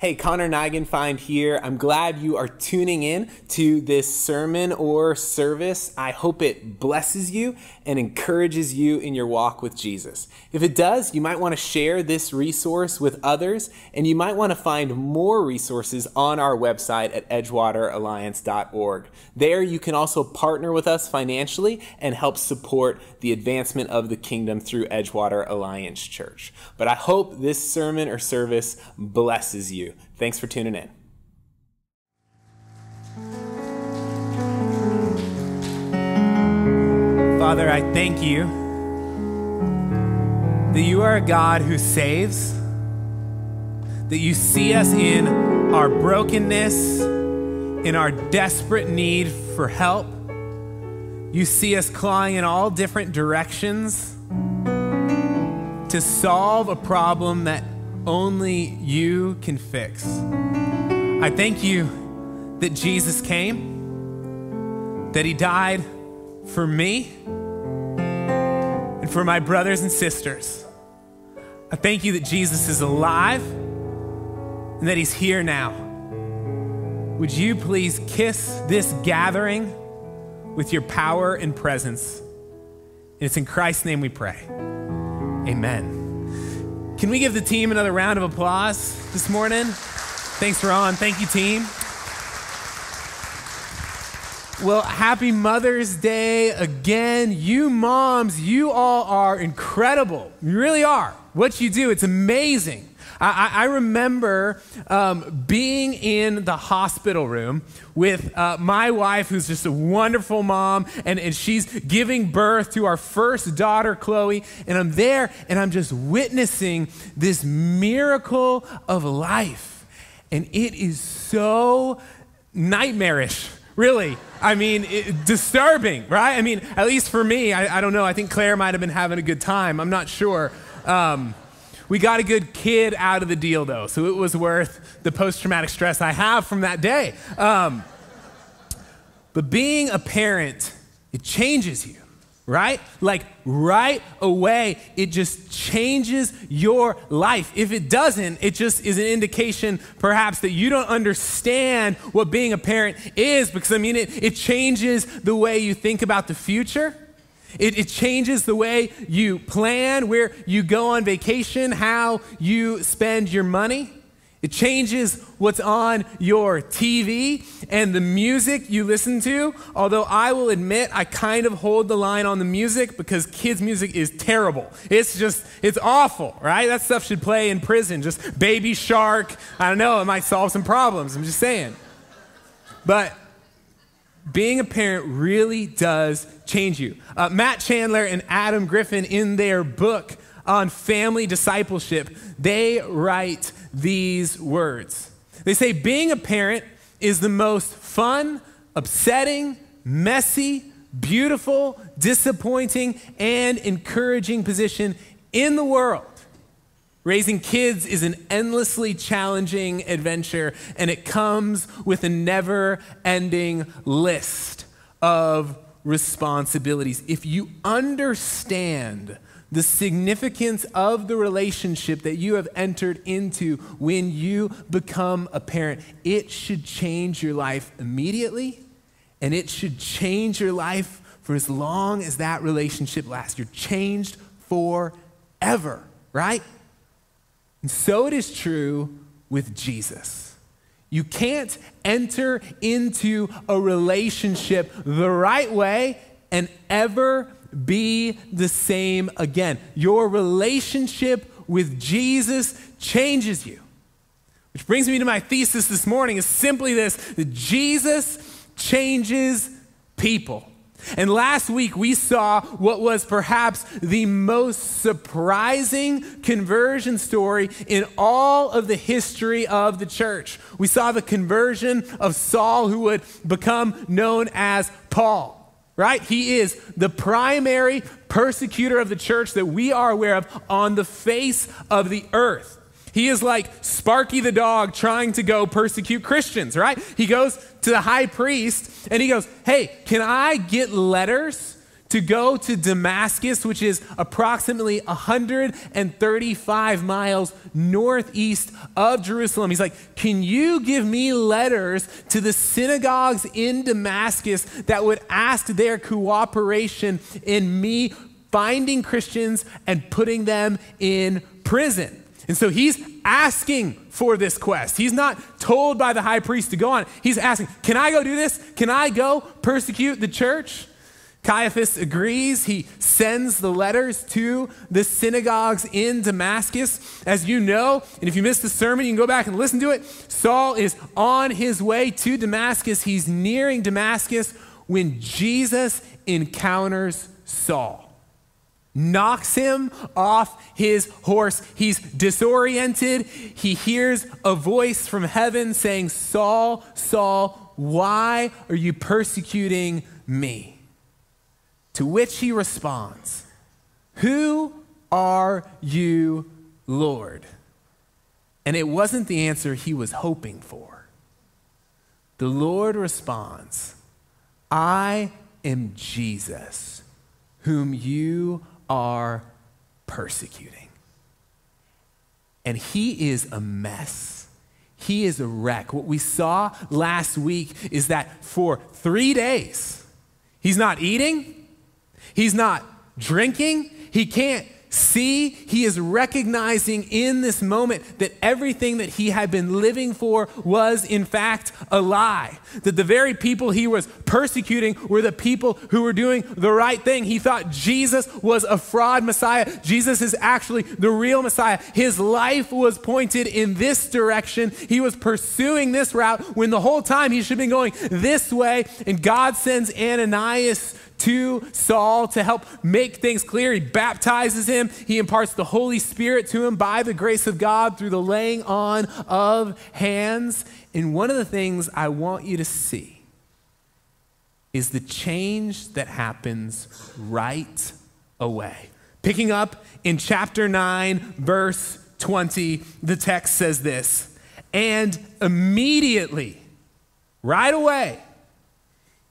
Hey, Connor Neigenfind here. I'm glad you are tuning in to this sermon or service. I hope it blesses you and encourages you in your walk with Jesus. If it does, you might want to share this resource with others, and you might want to find more resources on our website at edgewateralliance.org. There, you can also partner with us financially and help support the advancement of the kingdom through Edgewater Alliance Church. But I hope this sermon or service blesses you. Thanks for tuning in. Father, I thank you that you are a God who saves, that you see us in our brokenness, in our desperate need for help. You see us clawing in all different directions to solve a problem that only you can fix. I thank you that Jesus came, that he died for me and for my brothers and sisters. I thank you that Jesus is alive and that he's here now. Would you please kiss this gathering with your power and presence? And it's in Christ's name we pray. Amen. Can we give the team another round of applause this morning? Thanks, Ron. Thank you, team. Well, happy Mother's Day again. You moms, you all are incredible. You really are. What you do, it's amazing. I, I remember um, being in the hospital room with uh, my wife, who's just a wonderful mom, and, and she's giving birth to our first daughter, Chloe. And I'm there and I'm just witnessing this miracle of life. And it is so nightmarish really. I mean, it, disturbing, right? I mean, at least for me, I, I, don't know. I think Claire might have been having a good time. I'm not sure. Um, we got a good kid out of the deal, though, so it was worth the post traumatic stress I have from that day. Um, but being a parent, it changes you, right? Like right away, it just changes your life. If it doesn't, it just is an indication perhaps that you don't understand what being a parent is, because I mean, it, it changes the way you think about the future it, it, changes the way you plan, where you go on vacation, how you spend your money. It changes what's on your TV and the music you listen to. Although I will admit, I kind of hold the line on the music because kids' music is terrible. It's just, it's awful, right? That stuff should play in prison. Just Baby Shark. I don't know, it might solve some problems. I'm just saying. But being a parent really does change you. Uh, Matt Chandler and Adam Griffin, in their book on family discipleship, they write these words. They say, Being a parent is the most fun, upsetting, messy, beautiful, disappointing, and encouraging position in the world. Raising kids is an endlessly challenging adventure, and it comes with a never ending list of responsibilities. If you understand the significance of the relationship that you have entered into when you become a parent, it should change your life immediately, and it should change your life for as long as that relationship lasts. You're changed forever, right? And so it is true with Jesus. You can't enter into a relationship the right way and ever be the same again. Your relationship with Jesus changes you. Which brings me to my thesis this morning is simply this that Jesus changes people. And last week we saw what was perhaps the most surprising conversion story in all of the history of the church. We saw the conversion of Saul, who would become known as Paul, right? He is the primary persecutor of the church that we are aware of on the face of the earth. He is like Sparky the dog trying to go persecute Christians, right? He goes to the high priest and he goes, Hey, can I get letters to go to Damascus, which is approximately 135 miles northeast of Jerusalem. He's like, Can you give me letters to the synagogues in Damascus that would ask their cooperation in me finding Christians and putting them in prison? And so he's asking for this quest. He's not told by the high priest to go on. He's asking, Can I go do this? Can I go persecute the church? Caiaphas agrees. He sends the letters to the synagogues in Damascus. As you know, and if you missed the sermon, you can go back and listen to it. Saul is on his way to Damascus. He's nearing Damascus when Jesus encounters Saul knocks him off his horse. He's disoriented. He hears a voice from heaven saying, Saul, Saul, why are you persecuting me? To which he responds, Who are you, Lord? And it wasn't the answer he was hoping for. The Lord responds, I am Jesus, whom you are persecuting. And he is a mess. He is a wreck. What we saw last week is that for three days, he's not eating, He's not drinking. He can't see. He is recognizing in this moment that everything that he had been living for was, in fact, a lie. That the very people he was persecuting were the people who were doing the right thing. He thought Jesus was a fraud Messiah. Jesus is actually the real Messiah. His life was pointed in this direction. He was pursuing this route when the whole time he should have been going this way. And God sends Ananias to Saul to help make things clear. He baptizes him, he imparts the Holy Spirit to him by the grace of God through the laying on of hands. And one of the things I want you to see is the change that happens right away. Picking up in chapter 9, verse 20, the text says this And immediately, right away,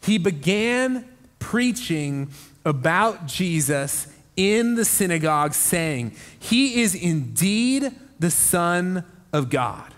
he began preaching about Jesus in the synagogue, saying, He is indeed the Son of God.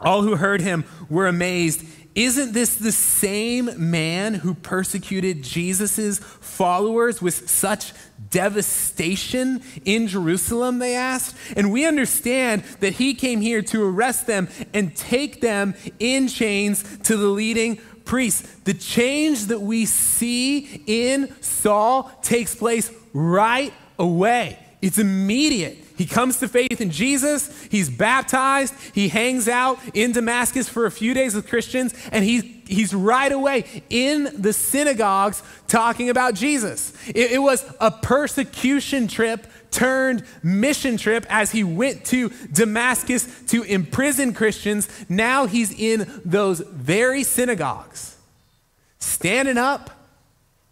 All who heard him were amazed. Isn't this the same man who persecuted Jesus' followers with such devastation in Jerusalem? They asked. And we understand that he came here to arrest them and take them in chains to the leading priests. The change that we see in Saul takes place right away. It's immediate. He comes to faith in Jesus. He's baptized. He hangs out in Damascus for a few days with Christians, and he's, he's right away in the synagogues talking about Jesus. It, it was a persecution trip turned mission trip as he went to Damascus to imprison Christians. Now he's in those very synagogues, standing up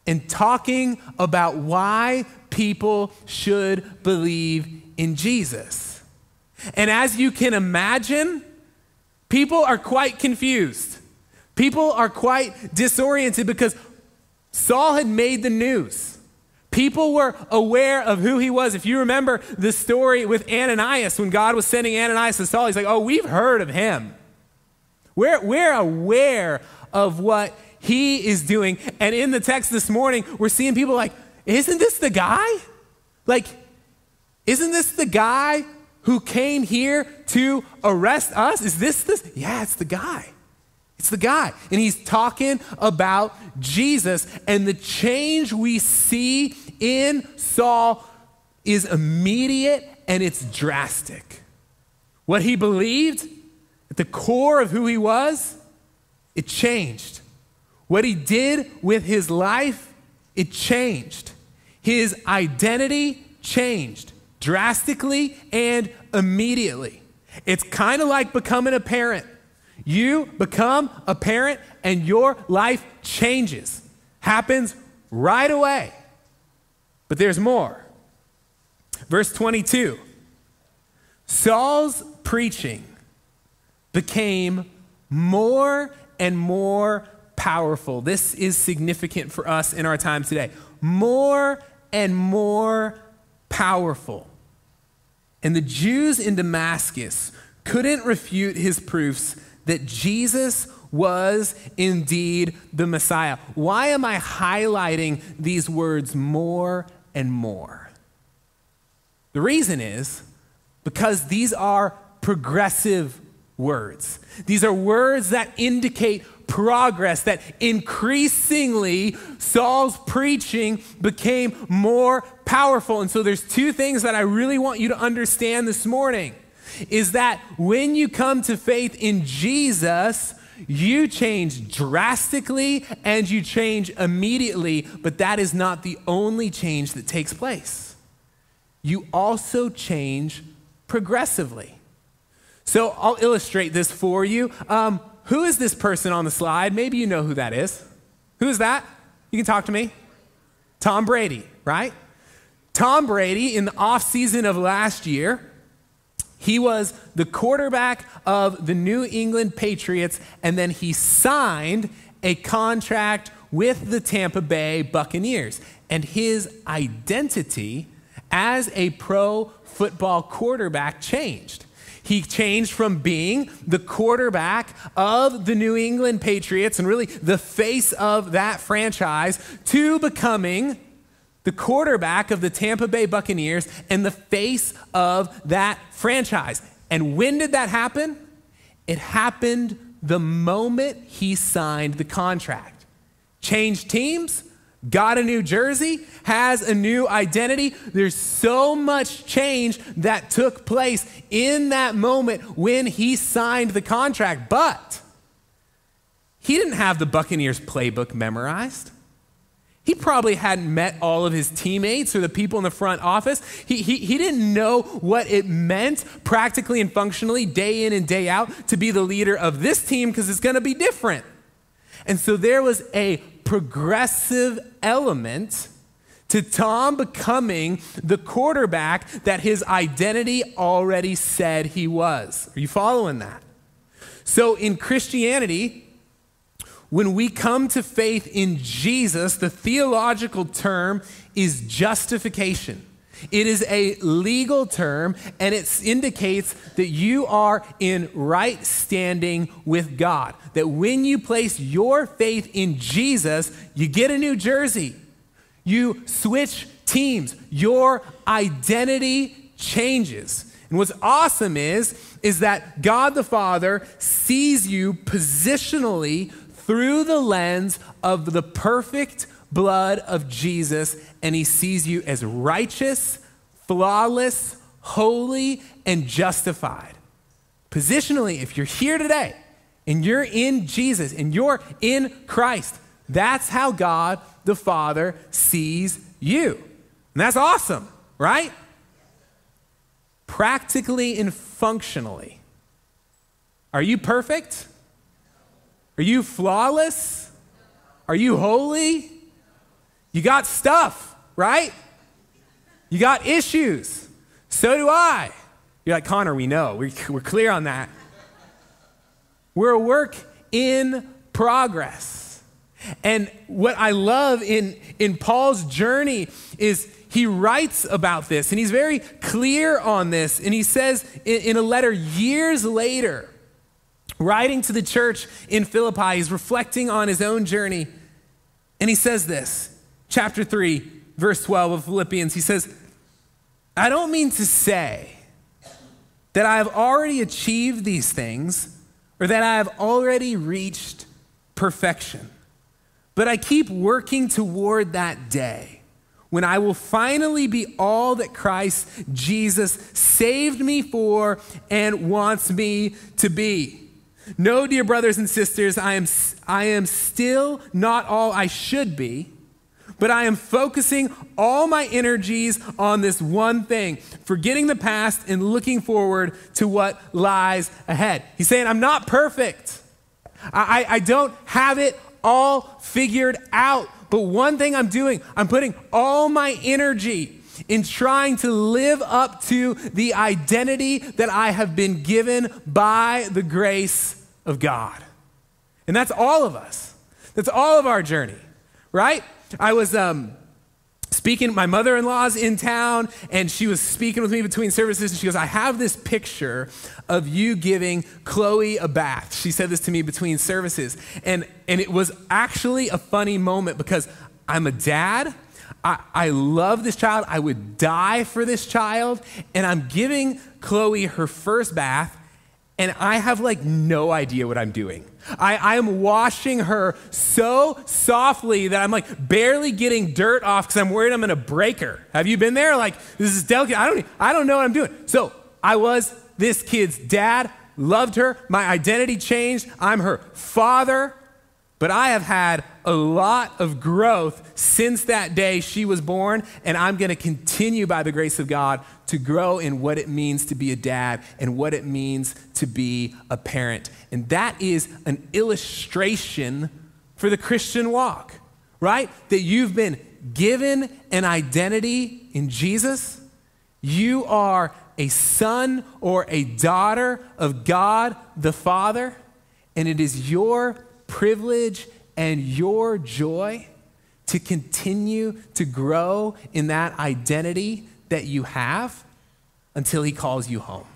and talking about why people should believe in Jesus. And as you can imagine, people are quite confused. People are quite disoriented because Saul had made the news. People were aware of who he was. If you remember the story with Ananias, when God was sending Ananias to Saul, he's like, oh, we've heard of him. We're, we're aware of what he is doing. And in the text this morning, we're seeing people like, isn't this the guy? Like, isn't this the guy who came here to arrest us? Is this this? Yeah, it's the guy. It's the guy. And he's talking about Jesus. And the change we see in Saul is immediate and it's drastic. What he believed at the core of who he was, it changed. What he did with his life, it changed. His identity changed drastically and immediately. It's kind of like becoming a parent. You become a parent and your life changes, happens right away. But there's more. Verse 22 Saul's preaching became more and more powerful. This is significant for us in our time today. more and more powerful. And the Jews in Damascus couldn't refute his proofs that Jesus was indeed the Messiah. Why am I highlighting these words more and more? The reason is because these are progressive words. These are words that indicate progress, that increasingly Saul's preaching became more powerful. And so there's two things that I really want you to understand this morning is that when you come to faith in Jesus, you change drastically and you change immediately, but that is not the only change that takes place. You also change progressively. So I'll illustrate this for you. Um, who is this person on the slide? Maybe you know who that is. Who is that? You can talk to me. Tom Brady, right? Tom Brady, in the offseason of last year, he was the quarterback of the New England Patriots, and then he signed a contract with the Tampa Bay Buccaneers. And his identity as a pro football quarterback changed. He changed from being the quarterback of the New England Patriots and really the face of that franchise to becoming the quarterback of the Tampa Bay Buccaneers and the face of that franchise. And when did that happen? It happened the moment he signed the contract. Changed teams, got a new jersey, has a new identity. There's so much change that took place in that moment when he signed the contract. But he didn't have the Buccaneers playbook memorized. He probably hadn't met all of his teammates or the people in the front office. He, he, he didn't know what it meant practically and functionally, day in and day out, to be the leader of this team because it's going to be different. And so there was a progressive element to Tom becoming the quarterback that his identity already said he was. Are you following that? So in Christianity, when we come to faith in Jesus, the theological term is justification. It is a legal term and it indicates that you are in right standing with God. That when you place your faith in Jesus, you get a new jersey, you switch teams, your identity changes. And what's awesome is, is that God the Father sees you positionally through the lens of the perfect blood of Jesus, and he sees you as righteous, flawless, holy, and justified. Positionally, if you're here today and you're in Jesus and you're in Christ, that's how God the Father sees you. And that's awesome, right? Practically and functionally. Are you perfect? Are you flawless? Are you holy? You got stuff, right? You got issues. So do I. You're like, Connor, we know. We're, we're clear on that. We're a work in progress. And what I love in, in Paul's journey is he writes about this and he's very clear on this. And he says in, in a letter years later, writing to the church in Philippi, he's reflecting on his own journey. And he says this, chapter 3, verse 12 of Philippians. He says, I don't mean to say that I have already achieved these things or that I have already reached perfection, but I keep working toward that day when I will finally be all that Christ Jesus saved me for and wants me to be. No, dear brothers and sisters, I am, I am still not all I should be, but I am focusing all my energies on this one thing, forgetting the past and looking forward to what lies ahead. He's saying, I'm not perfect. I, I, I don't have it all figured out. But one thing I'm doing, I'm putting all my energy in trying to live up to the identity that I have been given by the grace of God. And that's all of us. That's all of our journey, right? I was, um, speaking, my mother in law's in town, and she was speaking with me between services, and she goes, I have this picture of you giving Chloe a bath. She said this to me between services. And, and it was actually a funny moment because I'm a dad. I, I love this child. I would die for this child. And I'm giving Chloe her first bath, and I have like no idea what I'm doing. I, I am washing her so softly that I'm like barely getting dirt off because I'm worried I'm to break her. Have you been there? Like, this is delicate. I don't, I don't know what I'm doing. So I was this kid's dad, loved her. My identity changed. I'm her father. But I have had a lot of growth since that day she was born, and I'm going to continue by the grace of God to grow in what it means to be a dad and what it means to be a parent. And that is an illustration for the Christian walk, right? That you've been given an identity in Jesus. You are a son or a daughter of God the Father, and it is your privilege and your joy to continue to grow in that identity that you have until He calls you home.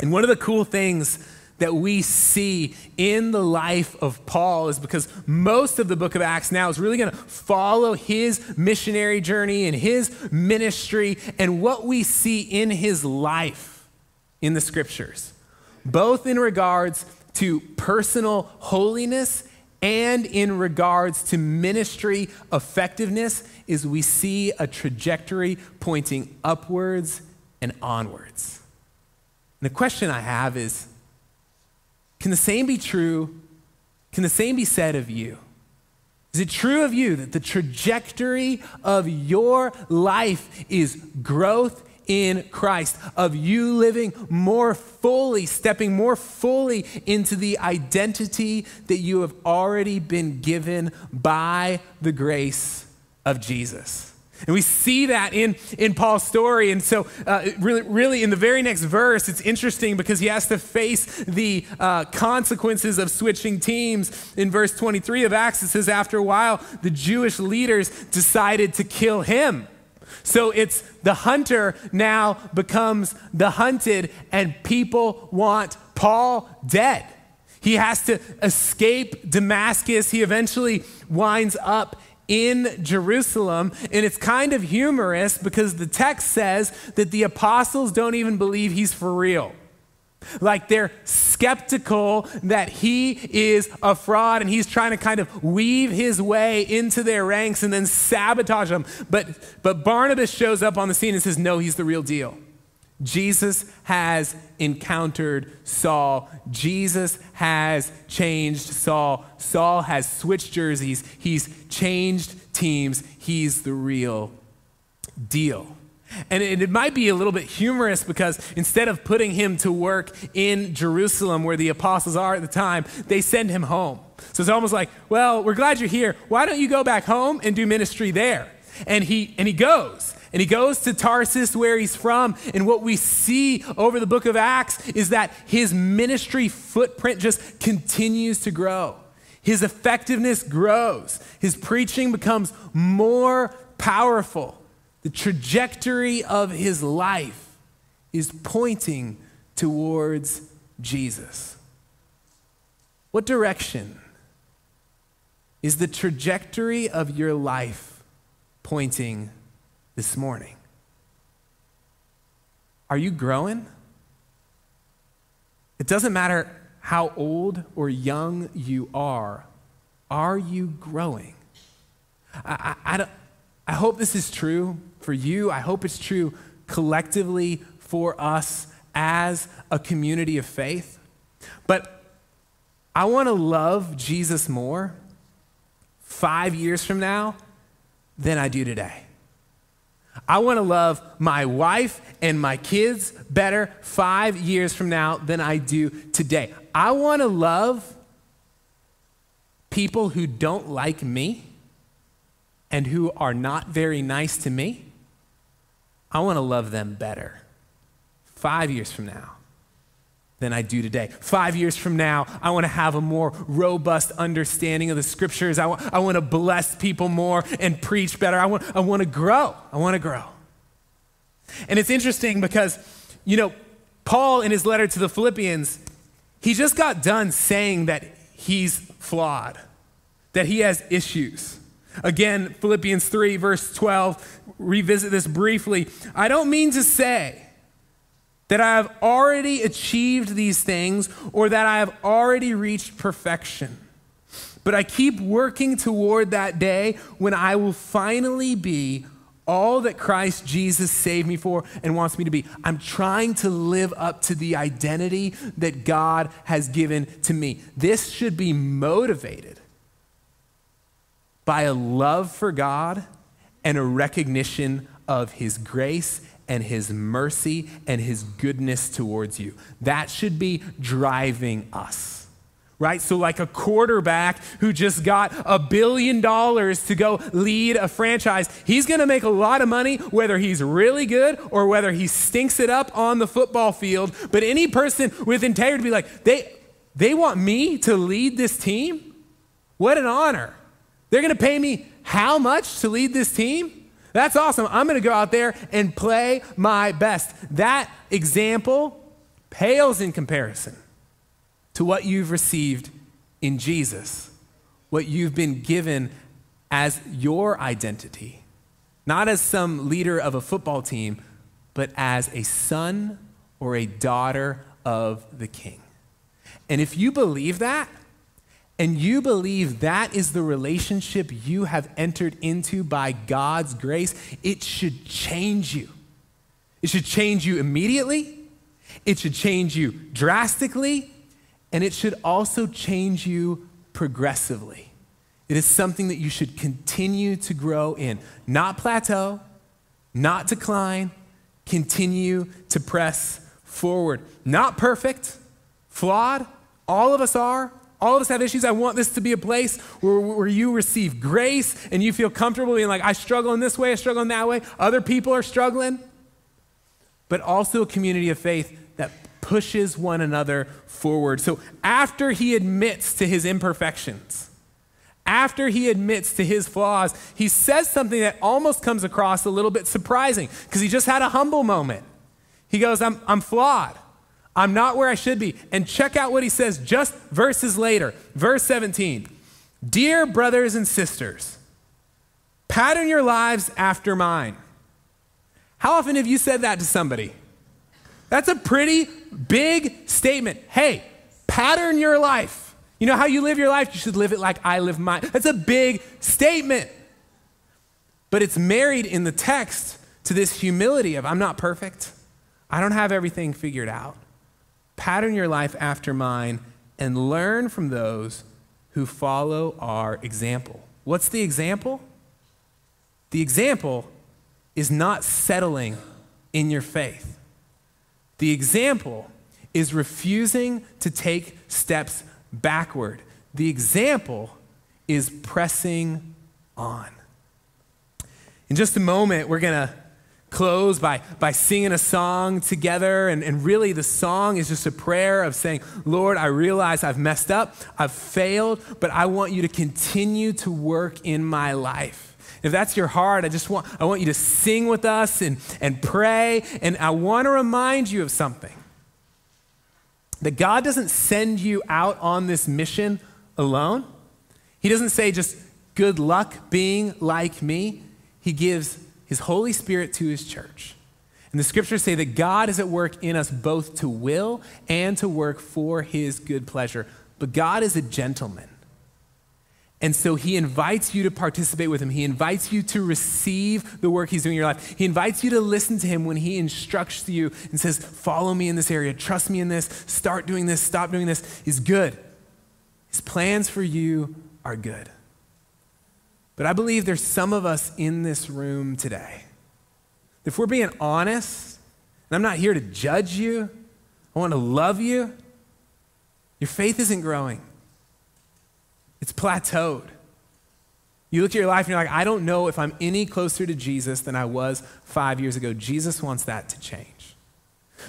And one of the cool things that we see in the life of Paul is because most of the book of Acts now is really going to follow his missionary journey and his ministry and what we see in his life in the scriptures, both in regards to personal holiness and in regards to ministry effectiveness is we see a trajectory pointing upwards and onwards. And the question I have is can the same be true? Can the same be said of you? Is it true of you that the trajectory of your life is growth in Christ, of you living more fully, stepping more fully into the identity that you have already been given by the grace of Jesus? And we see that in, in Paul's story. And so, uh, really, really, in the very next verse, it's interesting because he has to face the uh, consequences of switching teams. In verse 23 of Acts, it says, After a while, the Jewish leaders decided to kill him. So it's the hunter now becomes the hunted, and people want Paul dead. He has to escape Damascus. He eventually winds up in Jerusalem. And it's kind of humorous because the text says that the apostles don't even believe he's for real. Like they're skeptical that he is a fraud and he's trying to kind of weave his way into their ranks and then sabotage them. But, but Barnabas shows up on the scene and says, No, he's the real deal. Jesus has encountered Saul. Jesus has changed Saul. Saul has switched jerseys. He's changed teams. He's the real deal. And it, it, might be a little bit humorous because instead of putting him to work in Jerusalem where the apostles are at the time, they send him home. So it's almost like, well, we're glad you're here. Why don't you go back home and do ministry there? And he, and he goes. And he goes to Tarsus, where he's from. And what we see over the book of Acts is that his ministry footprint just continues to grow. His effectiveness grows. His preaching becomes more powerful. The trajectory of his life is pointing towards Jesus. What direction is the trajectory of your life pointing this morning? Are you growing? It doesn't matter how old or young you are, are you growing? I, I, I, I hope this is true for you. I hope it's true collectively for us as a community of faith. But I want to love Jesus more five years from now than I do today. I want to love my wife and my kids better five years from now than I do today. I want to love people who don't like me and who are not very nice to me. I want to love them better five years from now than I do today. Five years from now, I want to have a more robust understanding of the scriptures. I, I want to bless people more and preach better. I want, I want to grow. I want to grow. And it's interesting because, you know, Paul, in his letter to the Philippians, he just got done saying that he's flawed, that he has issues. Again, Philippians 3, verse 12, revisit this briefly. I don't mean to say, that I have already achieved these things or that I have already reached perfection. But I keep working toward that day when I will finally be all that Christ Jesus saved me for and wants me to be. I'm trying to live up to the identity that God has given to me. This should be motivated by a love for God and a recognition of His grace and his mercy and his goodness towards you. That should be driving us. Right? So, like a quarterback who just got a billion dollars to go lead a franchise, he's going to make a lot of money whether he's really good or whether he stinks it up on the football field. But any person with integrity be like, they, they want me to lead this team? What an honor. They're going to pay me how much to lead this team? That's awesome. I'm going to go out there and play my best. That example pales in comparison to what you've received in Jesus, what you've been given as your identity, not as some leader of a football team, but as a son or a daughter of the king. And if you believe that, and you believe that is the relationship you have entered into by God's grace, it should change you. It should change you immediately, it should change you drastically, and it should also change you progressively. It is something that you should continue to grow in, not plateau, not decline, continue to press forward. Not perfect, flawed, all of us are, all of us have issues. I want this to be a place where, where you receive grace and you feel comfortable being like, I struggle in this way, I struggle in that way. Other people are struggling. But also a community of faith that pushes one another forward. So after he admits to his imperfections, after he admits to his flaws, he says something that almost comes across a little bit surprising because he just had a humble moment. He goes, I'm, I'm flawed. I'm not where I should be. And check out what he says just verses later. Verse 17 Dear brothers and sisters, pattern your lives after mine. How often have you said that to somebody? That's a pretty big statement. Hey, pattern your life. You know how you live your life? You should live it like I live mine. That's a big statement. But it's married in the text to this humility of I'm not perfect. I don't have everything figured out. Pattern your life after mine and learn from those who follow our example. What's the example? The example is not settling in your faith. The example is refusing to take steps backward. The example is pressing on. In just a moment, we're going to close by, by singing a song together. And, and really, the song is just a prayer of saying, Lord, I realize I've messed up, I've failed, but I want you to continue to work in my life. If that's your heart, I just want, I want you to sing with us and, and pray. And I want to remind you of something that God doesn't send you out on this mission alone. He doesn't say just good luck being like me. He gives his Holy Spirit to his church. And the scriptures say that God is at work in us both to will and to work for his good pleasure. But God is a gentleman. And so he invites you to participate with him. He invites you to receive the work he's doing in your life. He invites you to listen to him when he instructs you and says, Follow me in this area, trust me in this, start doing this, stop doing this. He's good. His plans for you are good. But I believe there's some of us in this room today. If we're being honest, and I'm not here to judge you, I want to love you, your faith isn't growing. It's plateaued. You look at your life and you're like, I don't know if I'm any closer to Jesus than I was five years ago. Jesus wants that to change.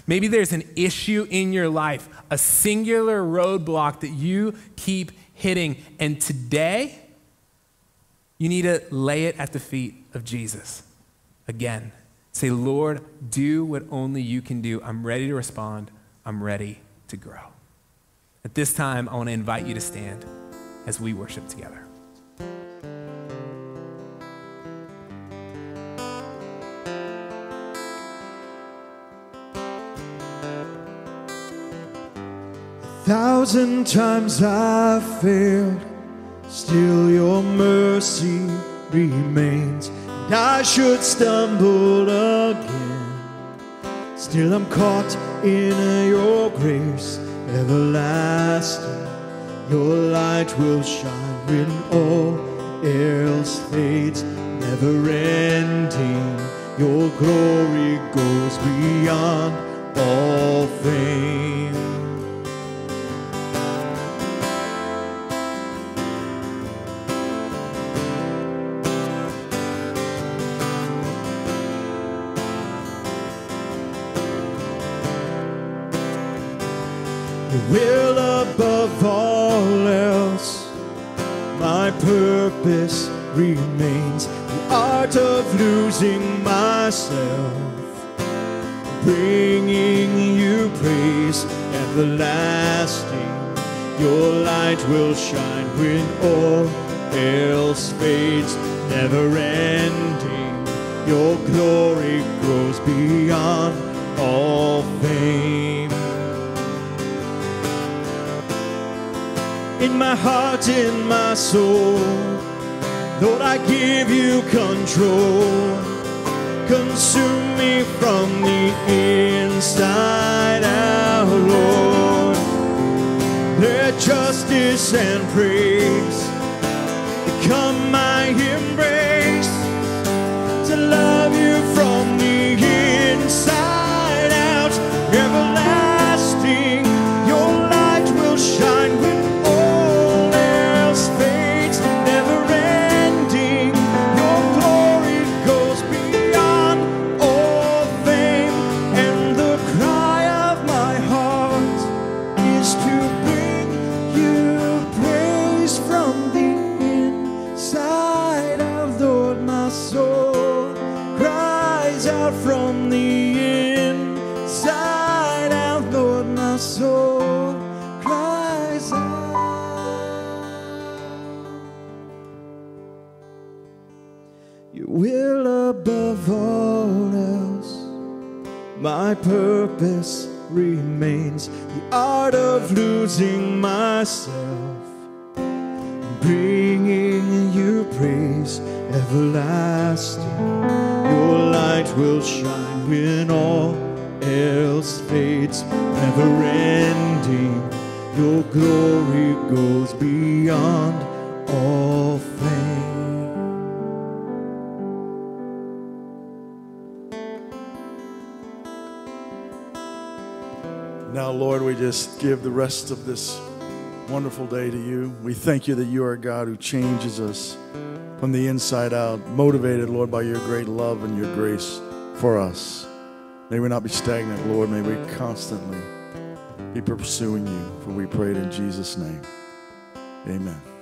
Maybe there's an issue in your life, a singular roadblock that you keep hitting. And today, you need to lay it at the feet of Jesus again. Say, Lord, do what only you can do. I'm ready to respond. I'm ready to grow. At this time, I want to invite you to stand as we worship together. A Thousand times I've failed, still your mercy remains. And I should stumble again, still I'm caught in your grace everlasting. Your light will shine when all else fades, never ending. Your glory goes beyond all fame. Will above all else, my purpose remains. The art of losing myself, bringing you praise everlasting. Your light will shine when all else fades, never ending. Your glory grows beyond all fame. In my heart, in my soul. Lord, I give you control. Consume me from the inside out, Lord. Let justice and praise become my embrace. To love you bringing you praise everlasting. Your light will shine when all else fades, never ending. Your glory goes beyond all fame. Now, Lord, we just give the rest of this wonderful day to you. We thank you that you are a God who changes us from the inside out, motivated, Lord, by your great love and your grace for us. May we not be stagnant, Lord. May we constantly be pursuing you, for we pray it in Jesus' name. Amen.